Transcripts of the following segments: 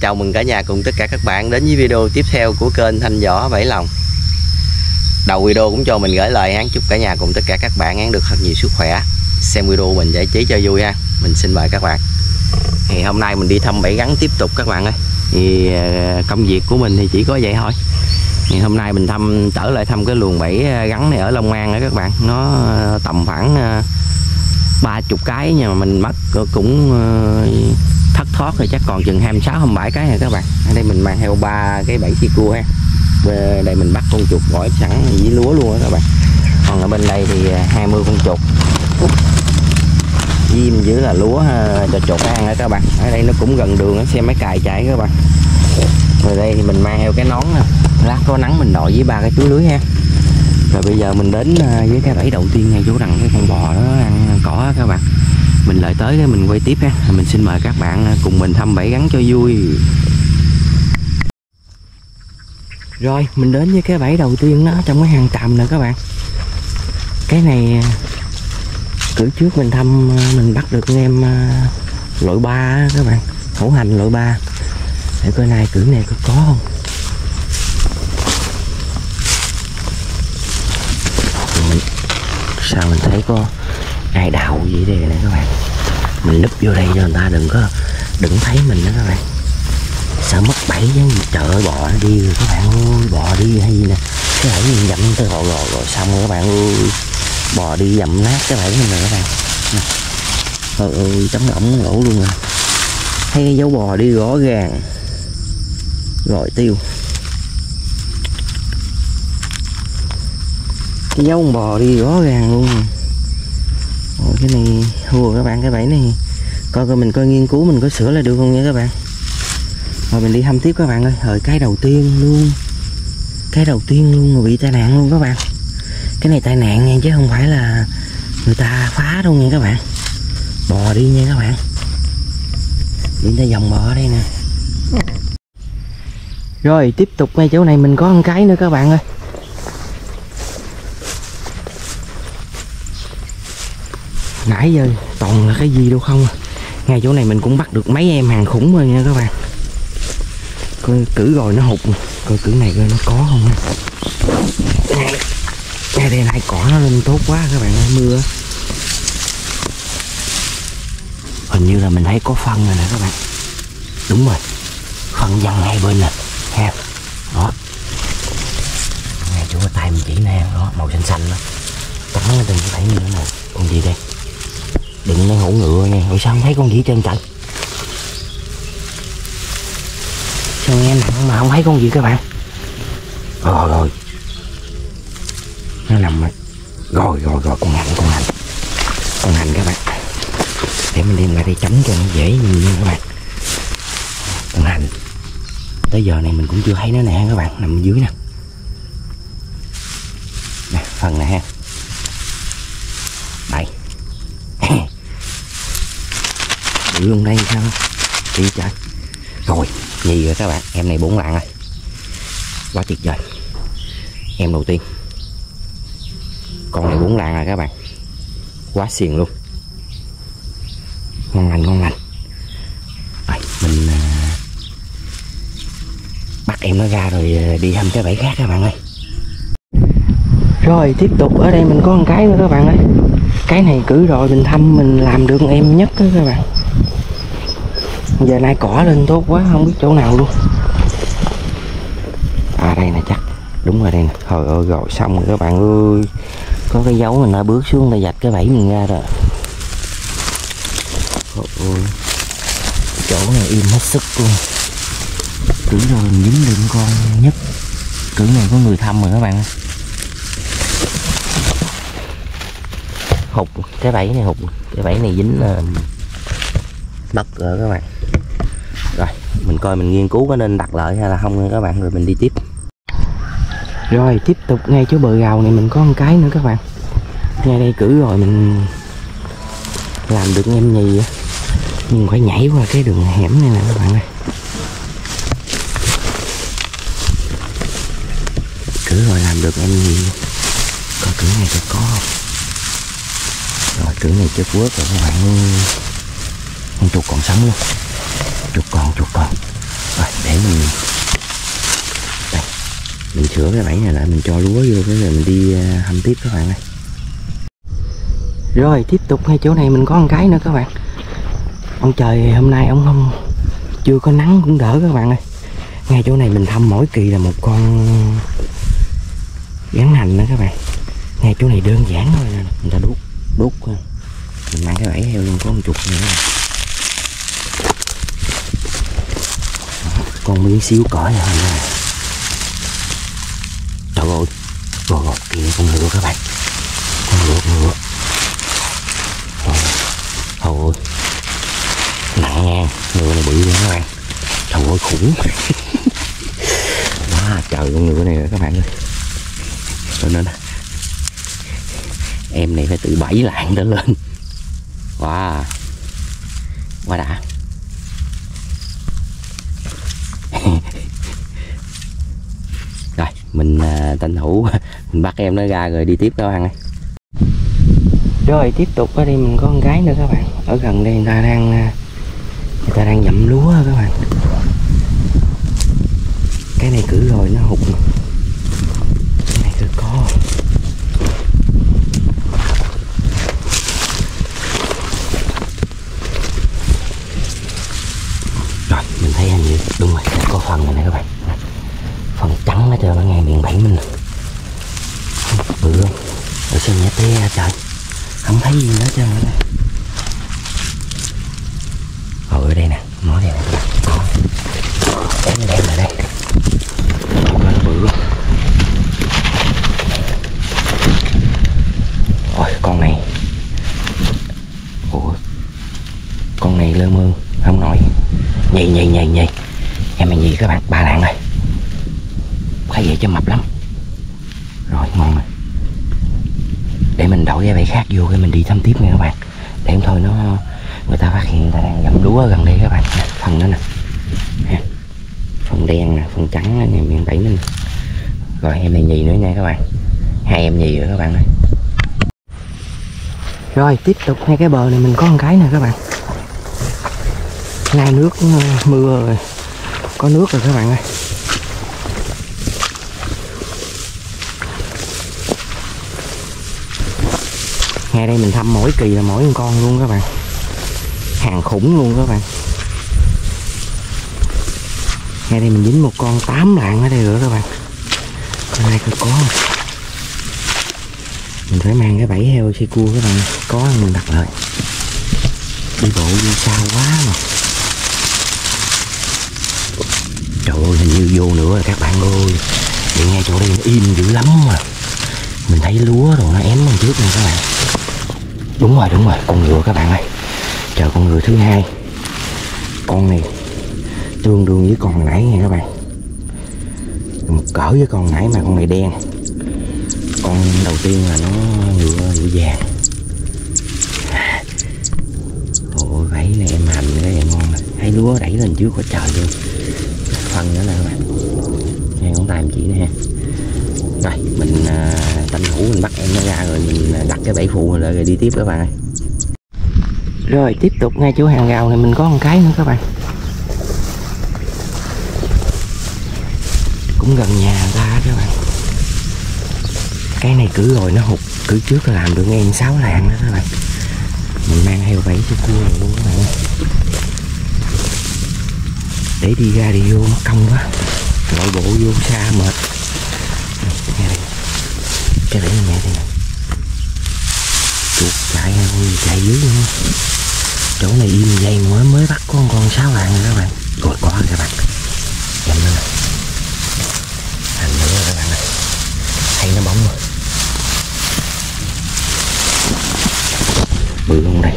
Chào mừng cả nhà cùng tất cả các bạn đến với video tiếp theo của kênh Thanh Võ Bảy Lòng. Đầu video cũng cho mình gửi lời hắn chúc cả nhà cùng tất cả các bạn hắn được thật nhiều sức khỏe. Xem video mình giải trí cho vui ha. Mình xin mời các bạn. Thì hôm nay mình đi thăm bẫy gắn tiếp tục các bạn ơi. Thì ờ, công việc của mình thì chỉ có vậy thôi. Thì hôm nay mình thăm, trở lại thăm cái luồng bẫy ờ, gắn này ở Long An đó các bạn. Nó ờ, tầm khoảng ba chục cái nhưng mà mình bắt cũng thất thoát thì chắc còn chừng 26 27 cái rồi các bạn. Ở đây mình mang theo ba cái bẫy chi cua ha. Về đây mình bắt con chuột gọi sẵn với lúa luôn đó các bạn. Còn ở bên đây thì à, 20 con chuột. Diêm dưới là lúa ha, cho chuột ăn đó các bạn. Ở đây nó cũng gần đường xem máy cài chạy các bạn. Rồi đây thì mình mang theo cái nón nè. Lát có nắng mình đội với ba cái túi lưới ha. Rồi bây giờ mình đến à, với cái bẫy đầu tiên ngay chỗ đằng cái con bò đó ăn cỏ đó các bạn mình lại tới cái mình quay tiếp ha. Mình xin mời các bạn à, cùng mình thăm bẫy gắn cho vui. Rồi, mình đến với cái bẫy đầu tiên đó, trong cái hàng tầm nè các bạn. Cái này à, cử trước mình thăm à, mình bắt được anh em loại ba các bạn. Hữu hành loại ba. Để coi này, cử này có có không? Sao mình thấy có ai đào gì đây nè các bạn. Mình núp vô đây cho người ta đừng có, đừng thấy mình nữa các bạn. Sợ mất bẫy chứ trời ơi bò nó đi rồi các bạn ơi, bò đi hay gì nè cái hãy mình dậm tới rồi rồi rồi xong rồi các bạn ơi. Bò đi dậm nát cái bẫy mình rồi các bạn. Nè. ơi ơi tấm ổng lỗ luôn rồi. Thấy cái dấu bò đi rõ ràng. Rồi tiêu. Cái dấu bò đi rõ ràng luôn. Ủa, cái này thua các bạn cái bẫy này coi coi mình coi nghiên cứu mình có sửa lại được không nha các bạn. Rồi mình đi thăm tiếp các bạn ơi. Rồi cái đầu tiên luôn. Cái đầu tiên luôn mà bị tai nạn luôn các bạn. Cái này tai nạn nha chứ không phải là người ta phá đâu nha các bạn. Bò đi nha các bạn. Đi ra dòng bò ở đây nè. Rồi tiếp tục ngay chỗ này. Mình có một cái nữa các bạn ơi. Nãy giờ toàn là cái gì đâu không à. ngay chỗ này mình cũng bắt được mấy em hàng khủng rồi nha các bạn. Coi cử rồi nó hụt, coi cử này coi nó có không ha ngay đây lại cỏ nó lên tốt quá các bạn ơi, mưa. Hình như là mình thấy có phân rồi nè các bạn. Đúng rồi, phân văng hai bên nè ha đó. Ngay chỗ tay mình chỉ nè, đó, màu xanh xanh đó. Cắn lên từng cái thấy như thế này con gì đây? Đừng nó hổ ngựa nha, rồi sao không thấy con gì trên trơn trời? Sao nghe mà không thấy con gì các bạn? Rồi rồi nó nằm rồi. Rồi rồi rồi, con hành con hành. Con hành các bạn. Để mình đem lại đây tránh cho nó dễ nhìn nha các bạn. Con hành. Tới giờ này mình cũng chưa thấy nó nè các bạn, nằm dưới nè. Nè, phần này ha đây bị luôn đây sao? Đi trời rồi gì rồi các bạn. Em này bốn lạng rồi. Quá tuyệt vời. Em đầu tiên. Con này bốn lạng rồi các bạn. Quá xiền luôn. Ngon lành ngon lành. Rồi mình à, bắt em nó ra rồi à, đi thăm cái bẫy khác các bạn ơi. Rồi tiếp tục. Ở đây mình có một cái nữa các bạn ơi. Cái này cử rồi mình thăm mình làm được em nhất đó các bạn giờ nay cỏ lên tốt quá, không biết chỗ nào luôn. À đây nè, chắc. Đúng rồi, đây nè. Thôi ơi rồi, xong rồi các bạn ơi. Có cái dấu mình đã bước xuống để dạch cái bẫy mình ra rồi. Trời ơi. Chỗ này im hết sức luôn. Tưởng rồi mình dính được con nhất. Tưởng này có người thăm rồi các bạn hụt, cái bẫy này hụt. Cái bẫy này dính ờ, là đất rồi các bạn mình coi mình nghiên cứu có nên đặt lợi hay là không nha các bạn, rồi mình đi tiếp. Rồi, tiếp tục ngay chỗ bờ gào này mình có một cái nữa các bạn. Ngay đây cử rồi mình làm được em nhì nhưng phải nhảy qua cái đường hẻm này nè các bạn ơi. Cử rồi làm được em nhì. Coi cử này có có không? Rồi, cử này chết quớt rồi các bạn. Con chuột còn sống luôn chuột còn chuột còn mình đây, mình sửa cái bẫy này lại, mình cho lúa vô, cái rồi mình đi à, hâm tiếp các bạn ơi. Rồi, tiếp tục ngay chỗ này mình có một cái nữa các bạn. Ông trời, hôm nay ông không chưa có nắng cũng đỡ các bạn ơi. Ngay chỗ này mình thăm mỗi kỳ là một con gắn hành nữa các bạn. Ngay chỗ này đơn giản thôi nè, người ta đút đút mình mang cái bẫy heo luôn có một chục nữa con miếng xíu cỏ này thôi trời ơi rồi rồi kìa, con ngựa các bạn. Con ngựa con ngựa Trời ơi. Nặng nha Ngựa này bự luôn các bạn. Trời ơi, khủng. Quá trời con ngựa này rồi các bạn ơi. Cho nên Em này phải tự bảy lại để lên. Wow. Quá đã Rồi mình à, tranh thủ Mình bắt em nó ra rồi đi tiếp các bạn ơi rồi tiếp tục ở đây mình có con gái nữa các bạn. Ở gần đây người ta đang à, người ta đang dặm lúa các bạn. Cái này cử rồi nó hụt cái này cứ có rồi mình thấy anh gì đúng rồi có phần này nè các bạn trời ban ngày miền bảy mình. Bự không ở sao nhẹ te trời. Không thấy gì nữa trơn á. Ở đây nè nó đây nè. Các em đem lại đây. Nó bự quá. Ôi con này. Ủa? Con này lơ mơ Không nổi. Nhầy nhầy nhầy nhầy, Em mày nhì các bạn? Ba lạng rồi phải vậy cho mập lắm. Rồi, ngon rồi. Để mình đổi cái bẫy khác vô cái mình đi thăm tiếp nha các bạn. Để không thôi nó, người ta phát hiện người ta đang gặm lúa gần đây các bạn. Phần đó nè. Phần đen nè, phần trắng nè miệng bẫy nè. Rồi, em này nhì nữa nha các bạn. Hai em nhì nữa các bạn ơi. Rồi, tiếp tục hai cái bờ này mình có một cái nè các bạn. Ngay nước ờ, mưa rồi. Có nước rồi các bạn ơi. Ngay đây mình thăm mỗi kỳ là mỗi một con luôn các bạn. Hàng khủng luôn các bạn. Ngay đây mình dính một con 8 lạng ở đây nữa các bạn. Con này có có mình phải mang cái bẫy heo xe cua các bạn. Có mình đặt lại. Đi bộ đi xa quá mà. Trời ơi, hình như vô nữa rồi các bạn ơi. Để ngay chỗ đây nó im dữ lắm mà. Mình thấy lúa rồi, nó ém bên trước nè các bạn đúng rồi đúng rồi, con ngựa các bạn ơi. Chờ con ngựa thứ hai. Con này tương đương với con nãy nha các bạn. Một cỡ với con nãy mà con này đen. Con đầu tiên là nó ngựa ngựa vàng. Ôi vậy này em hành cái này ngon này thấy lúa đẩy lên trước có trời luôn. Phân nữa nè các bạn. Nghe ngón tay em chỉ nè rồi mình à, tranh thủ mình bắt em nó ra rồi mình à, đặt cái bẫy phụ lại rồi đi tiếp các bạn ơi. Rồi tiếp tục ngay chỗ hàng rào này mình có một cái nữa các bạn. Cũng gần nhà ta các bạn. Cái này cử rồi nó hụt cử trước là làm được ngay sáu làng đó các bạn. Mình mang heo bẫy cho cua này luôn các bạn để đi ra đi vô mất công quá. Nội bộ vô xa mệt cái bẫy này đây nè. Chuột chạy ơi chạy dưới luôn. Chỗ này im dây mới mới bắt con con sáu lạng các bạn. Rồi có các bạn. Em nữa nè. Thành nữa rồi các bạn này hay nó bóng rồi. Bự luôn đây?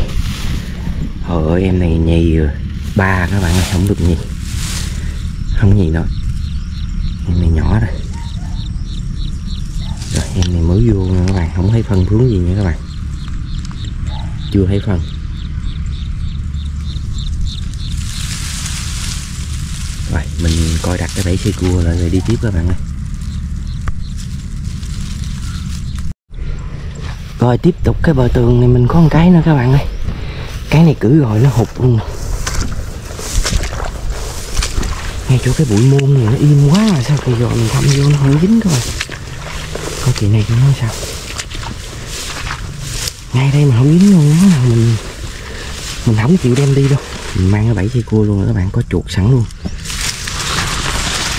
Hồi em này nhì ba các bạn ơi, không được nhì. Không nhì đâu em này nhỏ rồi em này mới vô nha các bạn, không thấy phân phướng gì nha các bạn. Chưa thấy phân. Rồi, mình coi đặt cái bẫy xe cua lại rồi đi tiếp các bạn ơi. Rồi, tiếp tục cái bờ tường này mình có một cái nữa các bạn ơi. Cái này cử rồi, nó hụt luôn ngay chỗ cái bụi môn này nó im quá mà sao kỳ rồi mình thăm vô nó không dính các bạn? Coi chuyện này cũng nó sao? Ngay đây mà không dính luôn á mình mình không chịu đem đi đâu. Mình mang cái bẫy dây cua luôn các bạn, có chuột sẵn luôn.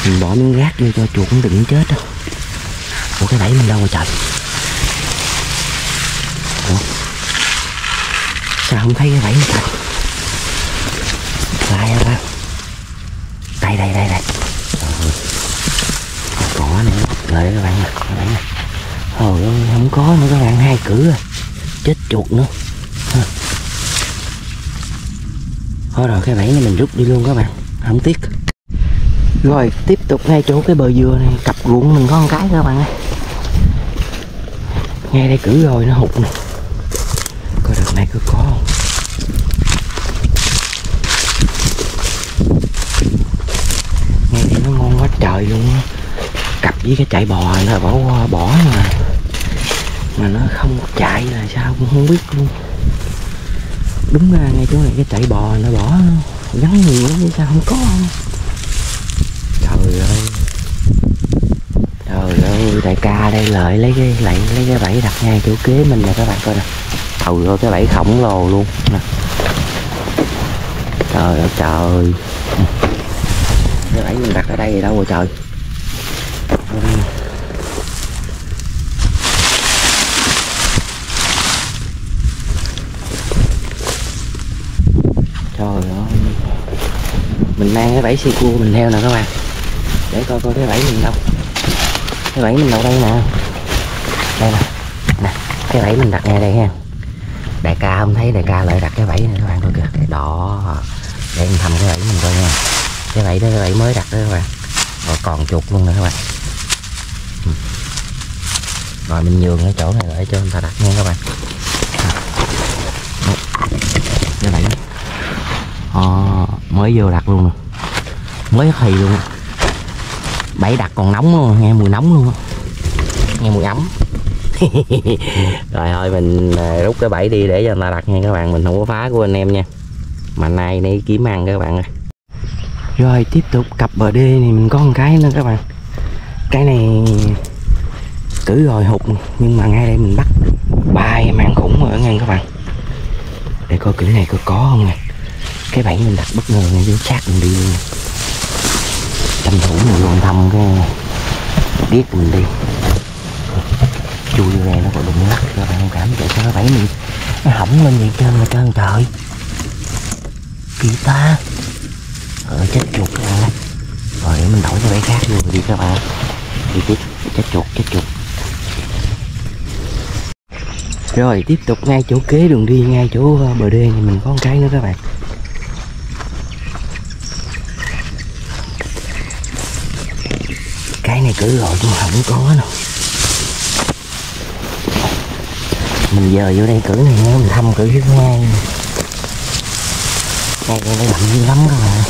Mình bỏ miếng rác vô cho chuột cũng đừng chết đâu. Ủa, cái bẫy mình đâu mà trời ủa? Sao không thấy cái bẫy mà trời lại ra đây đây đây đây. Cỏ này lợi các bạn nè, các bạn nè. Trời ơi, không có nữa các bạn. Hai cử rồi. À. chết chuột nữa. Thôi rồi cái bẫy này mình rút đi luôn các bạn. Không tiếc. Rồi tiếp tục ngay chỗ cái bờ dừa này. Cặp ruộng mình có một cái các bạn ơi. Ngay đây cử rồi nó hụt nè. Coi đợt này cứ có không ngay đây nó ngon quá trời luôn á cặp với cái chạy bò là bỏ qua, bỏ mà mà nó không chạy là sao cũng không biết luôn. Đúng ra ngay chỗ này cái chạy bò nó bỏ gắn nhiều lắm chứ sao không có không trời ơi. Trời ơi, đại ca đây lợi lấy cái, lại lấy cái bẫy đặt ngay chỗ kế mình nè các bạn coi nè. Trời ơi cái bẫy khổng lồ luôn nè. Trời ơi, trời. Cái bẫy mình đặt ở đây thì đâu rồi trời? Trời ơi. Mình mang cái bẫy si cua mình theo nè các bạn. Để coi coi cái bẫy mình đâu. Cái bẫy mình đâu đây nè. Đây nè. Nè, cái bẫy mình đặt ngay đây ha. Đại ca không thấy đại ca lại đặt cái bẫy này các bạn coi kìa. Cái đỏ. Để mình thầm cái bẫy mình coi nha. Cái bẫy đó cái bẫy mới đặt đó các bạn. Rồi còn chuột luôn nè các bạn rồi, mình nhường cái chỗ này lại cho người ta đặt nha các bạn. Như vậy bẫy mới vô đặt luôn nè. Mới thì luôn. Bảy đặt còn nóng luôn, nghe mùi nóng luôn nghe mùi ấm. Rồi thôi mình à, rút cái bẫy đi để cho người ta đặt nha các bạn. Mình không có phá của anh em nha. Mà nay đi kiếm ăn các bạn ơi. Rồi, tiếp tục cặp bờ đê này mình có một cái nữa các bạn. Cái này cử rồi hụt. Nhưng mà ngay đây mình bắt ba em ăn khủng ở ngay các bạn. Để coi kiểu này có có không nè. Cái bẫy mình đặt bất ngờ ngay dưới xác mình đi luôn tranh thủ mình luôn thăm cái biết mình đi. Chui vô đây nó còn đụng lắc, các bạn không cảm chạy sao cái bẫy mình nó hỏng lên vậy trơn rồi trơn trời. Kỳ ta. Ờ chết chuột các bạn rồi, để mình đổi cái bẫy khác luôn đi các bạn. Đi tiếp. Chết chuột chết chuột rồi, tiếp tục ngay chỗ kế đường đi, ngay chỗ ờ, bờ đê này mình có một cái nữa các bạn. Cái này cử rồi nhưng không có đâu. Mình giờ vô đây cử này nữa mình thăm cử chứ ngay ngay đây nó đậm dữ lắm các bạn.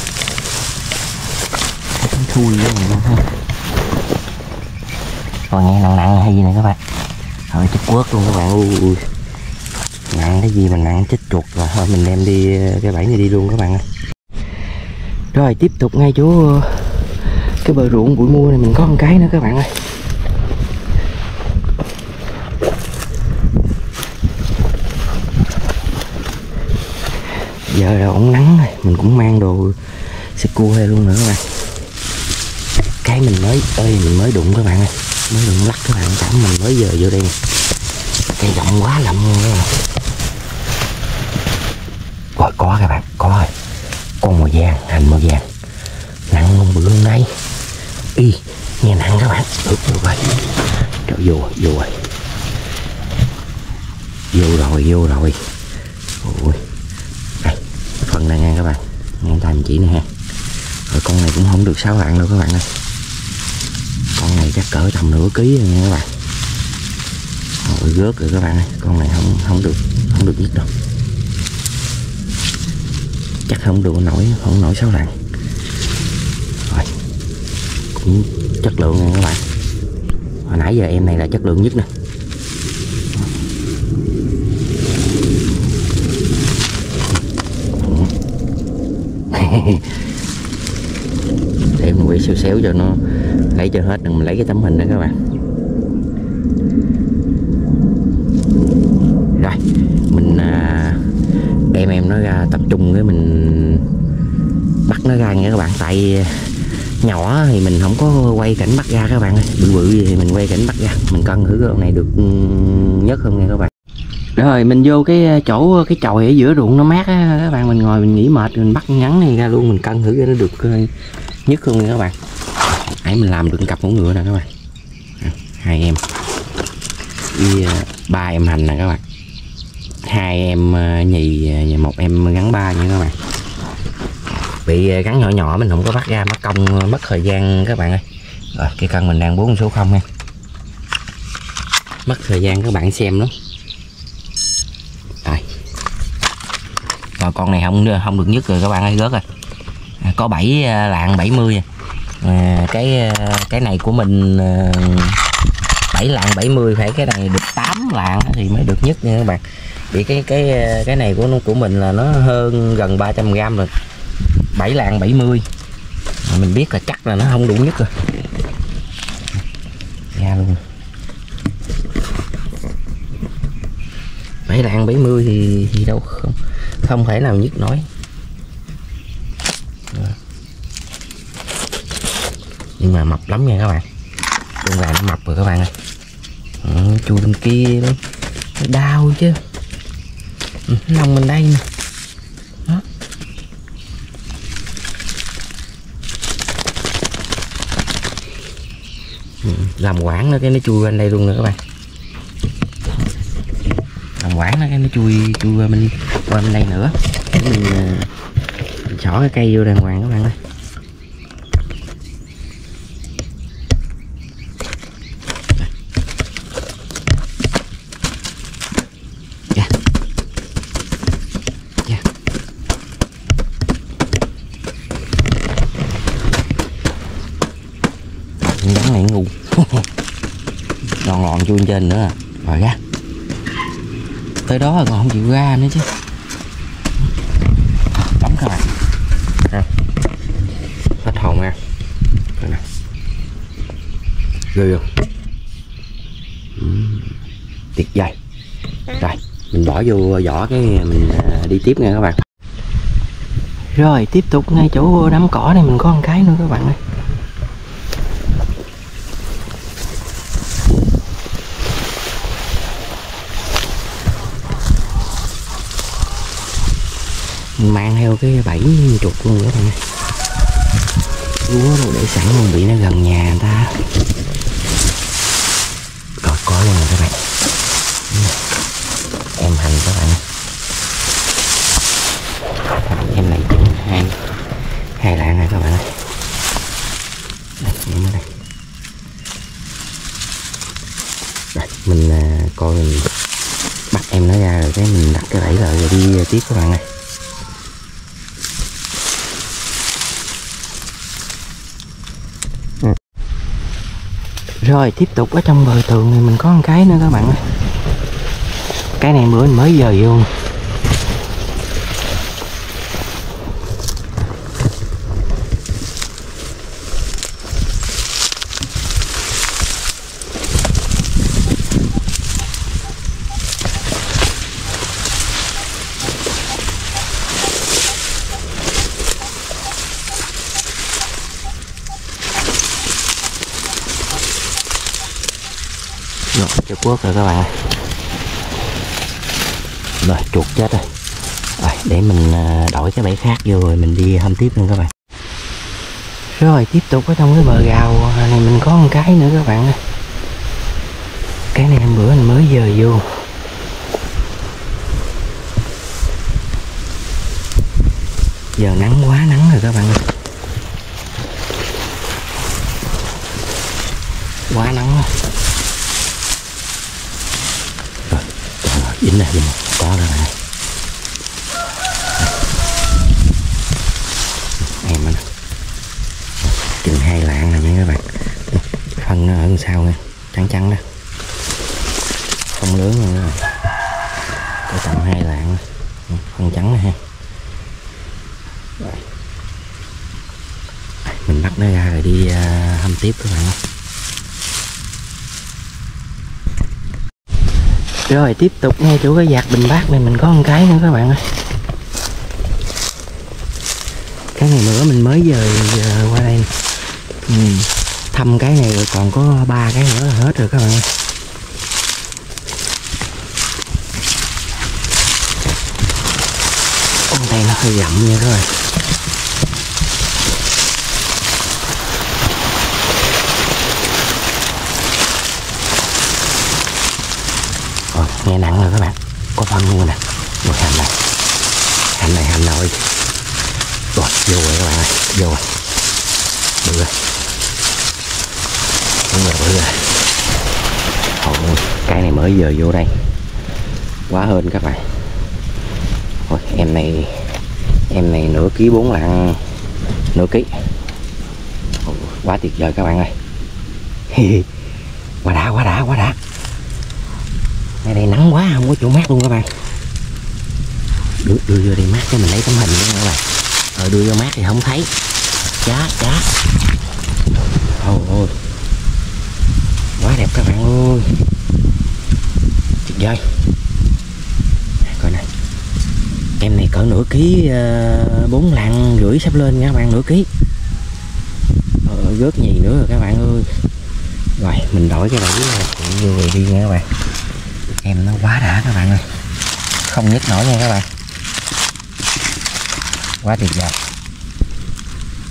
Thui với mình luôn ha. Còn nghe nặng nặng hay gì nè các bạn? Thôi chích quất luôn các bạn. Ui, ui. nặng cái gì mà nặng chích chuột rồi. Thôi mình đem đi ờ, cái bẫy này đi luôn các bạn ơi. Rồi tiếp tục ngay chỗ ờ, cái bờ ruộng buổi mua này mình có một cái nữa các bạn ơi. Giờ là ổn nắng rồi. Mình cũng mang đồ xịt cua hay luôn nữa các bạn. Cái mình mới ơi mình mới đụng các bạn ơi mới đụng lắc các bạn cảm mình mới giờ vô đây nè. Cây rộng quá lậm luôn các bạn rồi có các bạn có. Rồi con màu vàng hành màu vàng nặng luôn bự hôm nay. Y nghe nặng các bạn. Được được rồi Trời, vô vô rồi. Vô rồi vô rồi. Ui đây phần này nha các bạn. Nghe thành chỉ nè ha. Rồi con này cũng không được sáu bạn đâu các bạn ơi. này cỡ tầm nửa ký nha các bạn. Rồi rớt rồi các bạn ơi, con này không không được không được giết đâu. Chắc không được nổi, không nổi sáu lần. Rồi, cũng chất lượng nha các bạn. Hồi nãy giờ em này là chất lượng nhất nè. để mình quay xéo xéo cho nó lấy cho hết đừng mình lấy cái tấm hình đó các bạn. Rồi mình à, đem em nó ra tập trung cái mình bắt nó ra nha các bạn. Tại nhỏ thì mình không có quay cảnh bắt ra các bạn ơi. Bự bự gì thì mình quay cảnh bắt ra. Mình cân thử cái con này được ừ, nhất không nha các bạn rồi, mình vô cái ờ, chỗ ờ, cái chòi ở giữa ruộng nó mát á, các bạn, mình ngồi mình nghỉ mệt, mình bắt ngắn này ra luôn, mình cân thử cho nó được ờ, nhất không nha các bạn. Ấy mình làm được cặp mẫu ngựa nè các bạn. Hai em. Đi ba em hành nè các bạn. Hai em nhì và một em gắn ba nha các bạn. Bị gắn nhỏ nhỏ mình không có bắt ra, mất công mất thời gian các bạn ơi. Rồi, cái cân mình đang bốn số không nha. Mất thời gian các bạn xem lắm rồi con này không không được nhất rồi các bạn ơi rớt rồi. À, có 7 à, lạng 70 à, cái à, cái này của mình à, 7 lạng 70 phải cái này được 8 lạng thì mới được nhất nha các bạn. Bị cái cái cái này của của mình là nó hơn gần 300 gram rồi. 7 lạng 70 Mà mình biết là chắc là nó không đủ nhất rồi. Ra luôn. 7 lạng 70 thì, thì đâu không không thể nào nhức nói. Nhưng mà mập lắm nha các bạn. Con gà nó mập rồi các bạn ơi. Ừ, chui bên kia đó. nó đau chứ. Ừ, nó nằm bên đây nè. Đó. Ừ, làm quảng nữa cái nó chui bên đây luôn nữa các bạn làm quảng nó cái nó chui chui qua bên qua bên đây nữa. Để mình, ờ, mình xỏ cái cây vô đàng hoàng các bạn ơi. Dạ. dạ. Này ngu đòn lòn chui trên nữa à. Rồi ra. Tới đó rồi còn không chịu ra nữa chứ. Tắm các bạn ha. Hết hồn nha. Nè. Ghê không Ừm, Tuyệt vời Rồi mình bỏ vô vỏ cái mình à, đi tiếp nha các bạn. Rồi tiếp tục ngay chỗ đám cỏ này mình có một cái nữa các bạn ơi. Mình mang theo cái bẫy chuột luôn các bạn lúa nó để sẵn luôn, bị nó gần nhà người ta. Rồi, có luôn rồi các bạn. Em hành các bạn. Em này chừng hai hai lạng này các bạn ơi. Đây em ở đây. Mình à, coi mình bắt em nó ra rồi cái mình đặt cái bẫy lại rồi đi tiếp các bạn ơi. Rồi tiếp tục ở trong bờ tường này mình có một cái nữa các bạn ơi. Cái này bữa mình mới giờ vô. Chuột quốc rồi các bạn ơi. Rồi, chuột chết rồi. Rồi, để mình à, đổi cái bẫy khác vô rồi mình đi hâm tiếp luôn các bạn. Rồi, tiếp tục ở trong cái bờ gào này mình có một cái nữa các bạn ơi. Cái này hôm bữa mình mới giờ vô. Giờ nắng quá nắng rồi các bạn ơi Quá nắng rồi rồi dính nè dính có rồi này. Này mình chừng hai lạng này nha các bạn. Phân nó ở đằng sau nha trắng trắng đó. Không lớn luôn các bạn, có tầm hai lạng phân trắng này ha. Mình bắt nó ra rồi đi uh, hâm tiếp các bạn rồi tiếp tục ngay chỗ cái giạc bình bát này mình có một cái nữa các bạn ơi. Cái này nữa mình mới giờ, giờ qua đây. Ừ. thăm cái này rồi còn có ba cái nữa là hết rồi các bạn ơi. Con này nó hơi rậm nha các bạn. Nghe nặng rồi các bạn. Có phân luôn rồi nè. Một hành này. Hành này hành nội rồi vô rồi các bạn ơi. Vô rồi. Bự rồi. Đúng rồi bự rồi. Ôi, cái này mới giờ vô đây. Quá hơn các bạn. Ôi, em này em này nửa ký bốn lạng nửa ký. Ôi, quá tuyệt vời các bạn ơi. Quá đã quá đây đây nắng quá không có chỗ mát luôn các bạn. Đưa, đưa vô đây mát cho mình lấy tấm hình luôn các bạn. Rồi đưa vô mát thì không thấy. Chá chá. Ôi ôi quá đẹp các bạn ơi. Tuyệt vời. Coi này em này cỡ nửa ký ờ, bốn uh, lạng rưỡi sắp lên nha các bạn nửa ký. Ờ, rớt gì nữa rồi các bạn ơi. Rồi mình đổi cái bẫy vô rồi đi nha các bạn em nó quá đã các bạn ơi. Không nhức nổi nha các bạn. Quá tuyệt vời.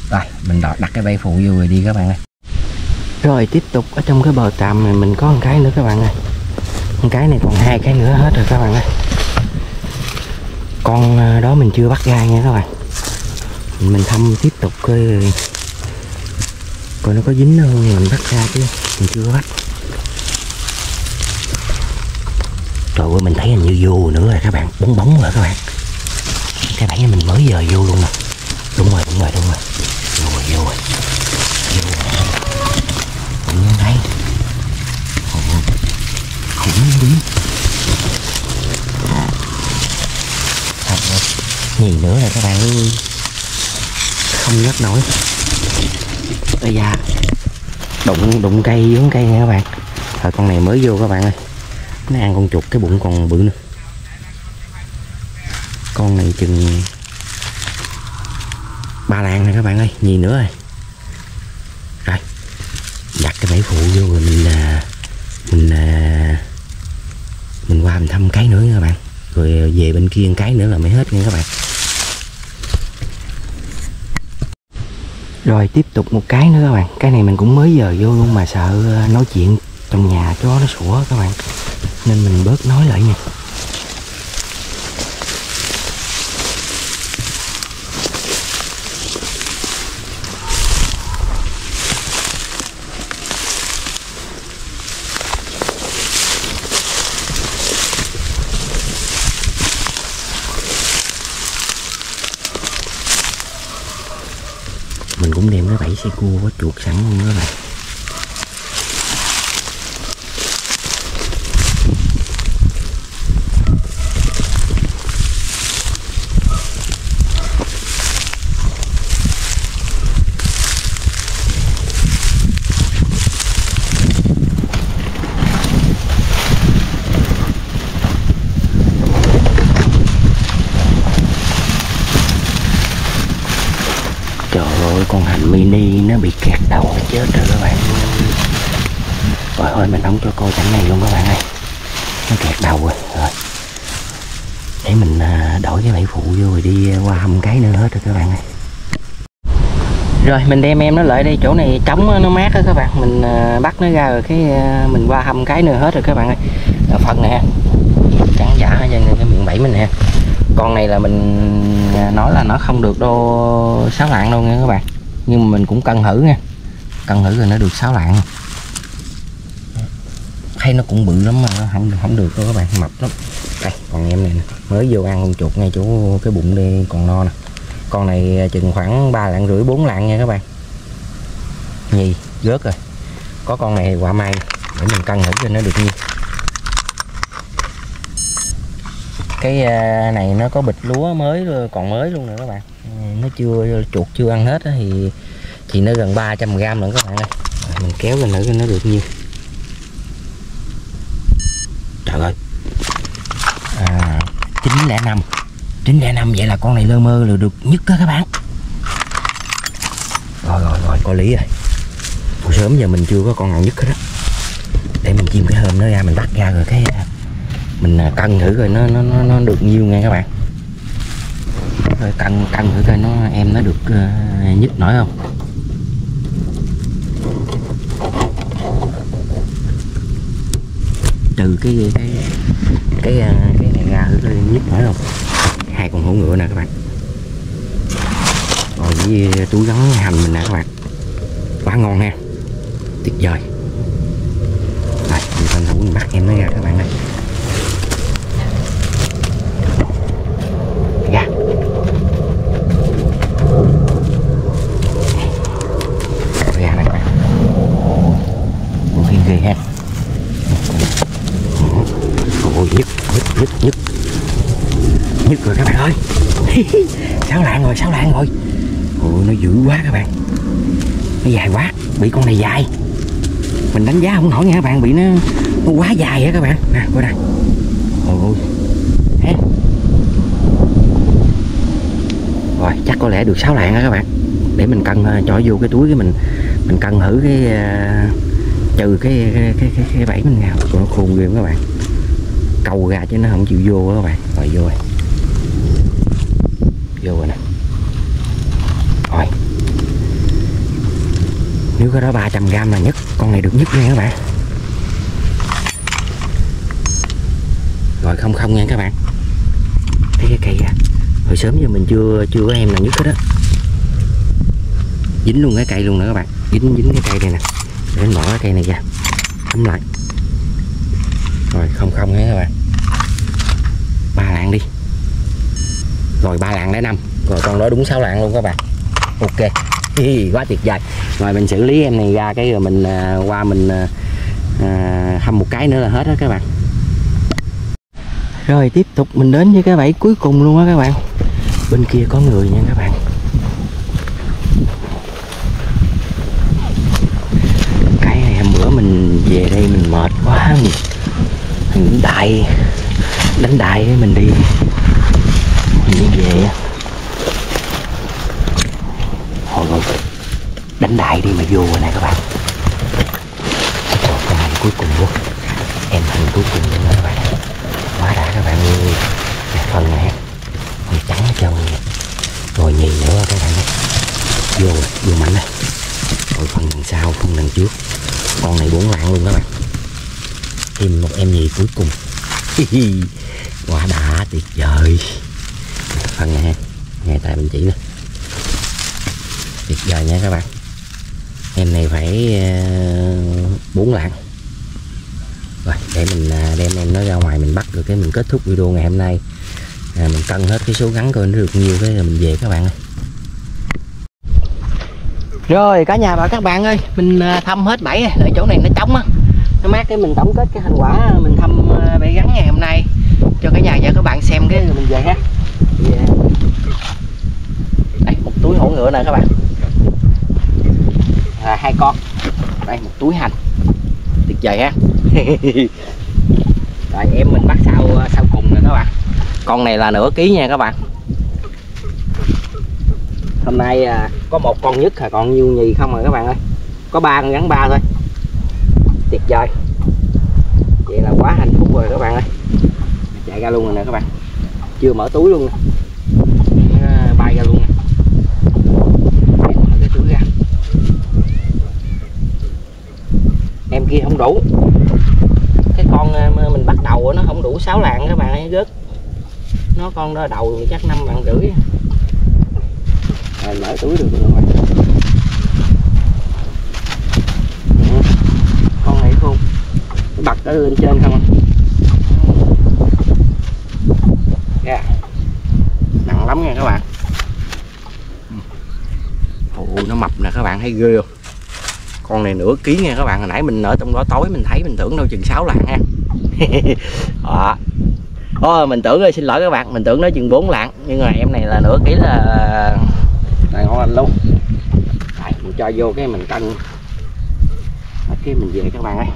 Rồi, mình đọt đặt cái bay phụ vô rồi đi các bạn ơi. Rồi, tiếp tục ở trong cái bờ tạm này mình có một cái nữa các bạn ơi. Một cái này còn hai cái nữa hết rồi các bạn ơi. Con à, đó mình chưa bắt ra nha các bạn. Mình thăm tiếp tục coi coi nó có dính không, mình bắt ra chứ, mình chưa bắt. Trời ơi, mình thấy hình như vô nữa rồi các bạn. Bóng bóng rồi các bạn. Cái bẫy mình mới giờ vô luôn nè. Đúng rồi đúng rồi đúng rồi. Vô rồi vô rồi. Vô rồi. Tự nhiên đây khủng đi thật rồi nhìn nữa rồi các bạn ơi. Không nhấc nổi. Ây da. Đụng đụng cây giống cây nha các bạn. Rồi con này mới vô các bạn ơi nó ăn con chuột cái bụng còn bự nữa. Con này chừng ba lạng này các bạn ơi nhìn nữa rồi? Rồi đặt cái bẫy phụ vô rồi mình à, mình à, mình qua mình thăm cái nữa nha các bạn. Rồi về bên kia cái nữa là mới hết nha các bạn. Rồi tiếp tục một cái nữa các bạn. Cái này mình cũng mới giờ vô luôn mà sợ à, nói chuyện trong nhà chó nó sủa các bạn nên mình bớt nói lại nha. Mình cũng đem cái bẫy xe cua có chuột sẵn luôn đó bạn Trời ơi con hành mini nó bị kẹt đầu nó chết rồi các bạn Rồi thôi mình đóng cho coi cảnh này luôn các bạn ơi Nó kẹt đầu rồi, rồi. Để mình à, đổi cái bẫy phụ vô rồi đi qua hầm cái nữa hết rồi các bạn ơi rồi, mình đem em nó lại đây, chỗ này trống nó mát đó các bạn. Mình ờ, bắt nó ra rồi cái ờ, mình qua hầm cái nữa hết rồi các bạn ơi. Phần này chẳng Trắng giả cho cái miệng bẫy mình nè. Con này là mình ờ, nói là nó không được đô 6 lạng đâu nha các bạn. Nhưng mà mình cũng cân thử nha. Cân thử rồi nó được 6 lạng. Thấy nó cũng bự lắm mà, nó không không được đâu các bạn, mập lắm. Đây còn em này nè, mới vô ăn con chuột ngay chỗ cái bụng đi còn no nè con này chừng khoảng 3 lạng rưỡi 4 lạng nha các bạn. Nhì rớt rồi. Có con này quả mai để mình cân thử cho nó được nhiêu cái à, này nó có bịch lúa mới còn mới luôn nữa các bạn. Nó chưa chuột chưa ăn hết thì thì nó gần 300 gram nữa các bạn ơi. Rồi, mình kéo lên nữa nó được nhiêu trời ơi. À, 905 905 vậy là con này lơ mơ là được nhất đó các bạn. Rồi rồi rồi có lý rồi. Còn sớm giờ mình chưa có con nào nhất hết á. Để mình chim cái hôm nó ra mình bắt ra rồi cái à, mình à, cân thử coi nó nó nó, nó được nhiêu nghe các bạn. Rồi cân cân thử coi nó em nó được à, uh, nhất nổi không? Trừ cái cái cái cái, cái này ra thử coi nhất nổi không? Hai con hổ ngựa nè các bạn. Rồi với túi gắn hành mình nè các bạn. Quá ngon ha. Tuyệt vời. Rồi, mình tranh thủ mình bắt em nó ra các bạn ơi ra ra nè các bạn một khi ghê ha ôi nhức nhức nhức nhức nhức rồi các bạn ơi sáu lạng rồi ừ, ôi nó dữ quá các bạn. Nó dài quá bị con này dài. Mình đánh giá không nổi nha các bạn bị nó nó quá dài á các bạn. Nè coi đây ôi rồi chắc có lẽ được 6 lạng á các bạn. Để mình cân à, cho vô cái túi cái mình mình cân thử cái uh, trừ cái cái cái cái, cái bẫy mình nào nó khôn ghê các bạn. Câu ra chứ nó không chịu vô đó các bạn. Rồi vô rồi. Vô rồi nè rồi nếu có đó 300 gram là nhất. Con này được nhất nha các bạn. Rồi, không không nha các bạn. Thấy cái cây à hồi sớm giờ mình chưa chưa có em nào nhất hết á. Dính luôn cái cây luôn nữa các bạn. Dính dính cái cây này nè. Để mình bỏ cái cây này ra. Thấm lại. Rồi, không không nha các bạn. Ba lạng đi. Rồi, ba lạng lấy năm. Rồi, con đó đúng 6 lạng luôn các bạn. Ok. Quá tuyệt vời. Rồi mình xử lý em này ra cái rồi mình à, qua mình à, à hâm một cái nữa là hết đó các bạn. Rồi tiếp tục mình đến với cái bẫy cuối cùng luôn á các bạn. Bên kia có người nha các bạn. Cái này hôm bữa mình về đây mình mệt quá mình, mình đại đánh đại mình đi. Mình đi về á Hồi rồi đánh đại đi mà vô rồi nè các bạn. Rồi, con này cuối cùng luôn. Em thành cuối cùng luôn nè các bạn. Quá đã các bạn ơi. Nè, phần này. Ha phần trắng hết trơn nè rồi nhì nữa các bạn ơi. Vô rồi, vô mạnh này. Rồi phần đằng sau phần đằng trước. Con này bốn lạng luôn các bạn. Thêm một em nhì cuối cùng. Quá đã tuyệt vời. Phần này ha. Ngay tại mình chỉ nè. Tuyệt vời nha các bạn em này phải ờ, bốn lạng rồi để mình ờ, đem em nó ra ngoài mình bắt được cái mình kết thúc video ngày hôm nay. À, mình cân hết cái số gắn coi nó được nhiều cái là mình về các bạn ơi. Rồi cả nhà và các bạn ơi mình ờ, thăm hết bẫy rồi chỗ này nó trống á. Nó mát cái mình tổng kết cái thành quả mình thăm bảy bẫy gắn ngày hôm nay. Cho cả nhà và các bạn xem cái rồi mình về ha. Yeah. đây một túi hổ ngựa nè các bạn con. Đây, một túi hành. Tuyệt vời ha. Rồi, em mình bắt sau sau cùng nè các bạn. Con này là nửa ký nha các bạn. Hôm nay à, có một con nhất là còn nhiêu nhì không rồi các bạn ơi? Có ba con gắn ba thôi. Tuyệt vời. Vậy là quá hạnh phúc rồi các bạn ơi. Chạy ra luôn rồi nè các bạn. Chưa mở túi luôn nè à, bay ra luôn nè Để mở cái túi ra em kia không đủ. Cái con à, mình bắt đầu nó không đủ 6 lạng các bạn ấy rớt nó con đó đầu chắc năm bạn rưỡi. Rồi mở túi được rồi các bạn con này không bật nó lên trên không yeah. nặng lắm nha các bạn. Ồ, nó mập nè các bạn thấy ghê không con này nửa ký nha các bạn hồi nãy mình ở trong đó tối mình thấy mình tưởng đâu chừng 6 lạng ha. Đó. Ô, mình tưởng ơi xin lỗi các bạn mình tưởng nó chừng 4 lạng nhưng mà em này là nửa ký là là ngon anh luôn Đây, mình cho vô cái mình cân. Cái mình về các bạn ơi.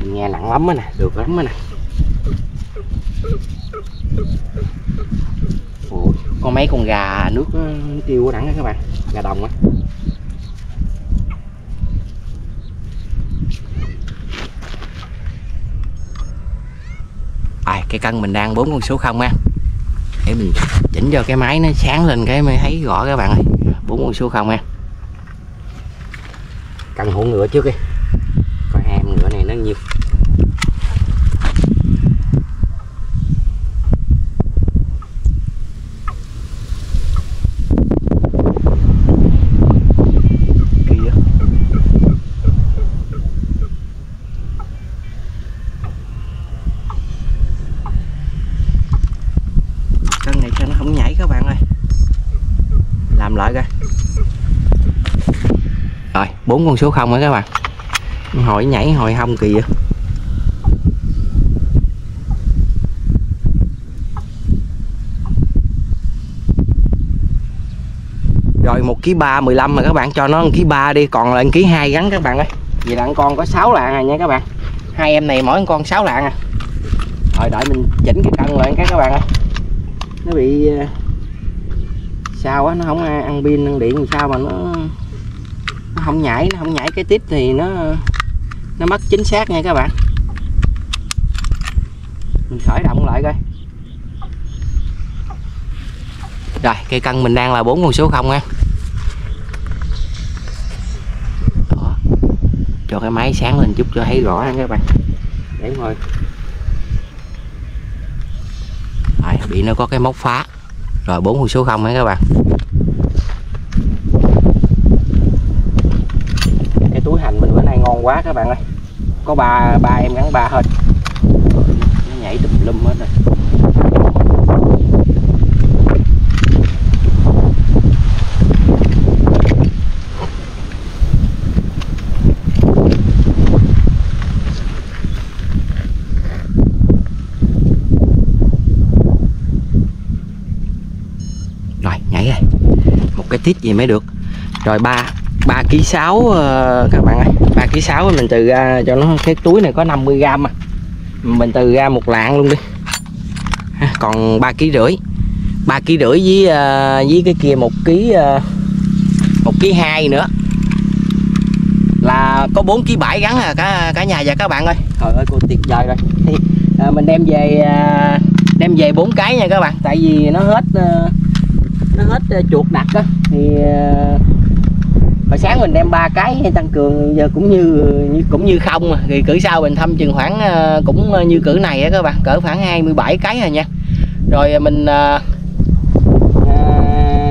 Mình nghe nặng lắm á nè được lắm á nè. Ủa, có mấy con gà nước ờ, tiêu của đẳng á các bạn gà đồng á. Cái cân mình đang bốn con số không á. Để mình chỉnh cho cái máy nó sáng lên cái mới thấy rõ các bạn ơi. Bốn con số không nha cần hũ ngựa trước đi coi hai em ngựa này nó nhiêu Kỳ vậy? cân này cho nó không nhảy các bạn ơi làm lại coi. Rồi, bốn con số không đó các bạn. Hồi nhảy hồi không kỳ vậy rồi, một ký ba 15 mà các bạn, cho nó một ký ba đi, còn là ký hai gắn các bạn ơi. Vì là con có 6 lạng à nha các bạn. Hai em này mỗi con 6 lạng à. Rồi, đợi mình chỉnh cái cân lại cái các bạn ơi. Nó bị sao á nó không ăn pin ăn điện sao mà nó nó không nhảy nó không nhảy cái tít thì nó nó mất chính xác nha các bạn. Mình khởi động lại coi. Rồi cây cân mình đang là bốn con số không nha. Đó. cho cái máy sáng lên chút cho thấy rõ nha các bạn. Để thôi rồi bị nó có cái móc phá rồi, bốn con số 0 hả các bạn. Cái túi hành mình bữa nay ngon quá các bạn ơi. Có ba ba em gắn ba hết. Nó nhảy tùm lum hết rồi nhảy rồi một cái tít gì mới được. Rồi ba ba ký sáu ờ, các bạn ơi ba ký sáu mình từ ra cho nó cái túi này có 50 gram à. Mình từ ra một lạng luôn đi. Ha, còn ba ký rưỡi ba ký rưỡi với ờ, với cái kia một ký ờ, một ký hai nữa. Là có 4 ký bảy gắn à cả cả nhà và các bạn ơi. Trời ơi cô tuyệt vời rồi. Thì à, mình đem về à, đem về bốn cái nha các bạn tại vì nó hết nó hết ờ, chuột đặt á. Thì ờ, hồi sáng mình đem ba cái tăng cường giờ cũng như, như cũng như không à. thì cử sau mình thăm chừng khoảng ờ, cũng như cử này á các bạn. Cỡ khoảng 27 cái rồi nha. Rồi mình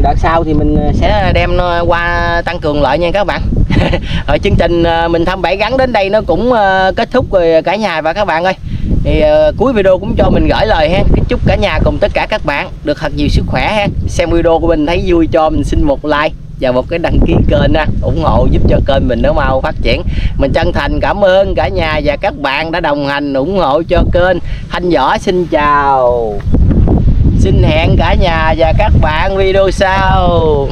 đợt sau thì mình sẽ đem nó qua tăng cường lại nha các bạn. Rồi chương trình mình thăm bãi gắn đến đây nó cũng kết thúc rồi cả nhà và các bạn ơi thì uh, cuối video cũng cho mình gửi lời ha. Kính chúc cả nhà cùng tất cả các bạn được thật nhiều sức khỏe ha. Xem video của mình thấy vui cho mình xin một like và một cái đăng ký kênh ha. ủng hộ giúp cho kênh mình nó mau phát triển. Mình chân thành cảm ơn cả nhà và các bạn đã đồng hành ủng hộ cho kênh. Thanh võ xin chào. Xin hẹn cả nhà và các bạn video sau.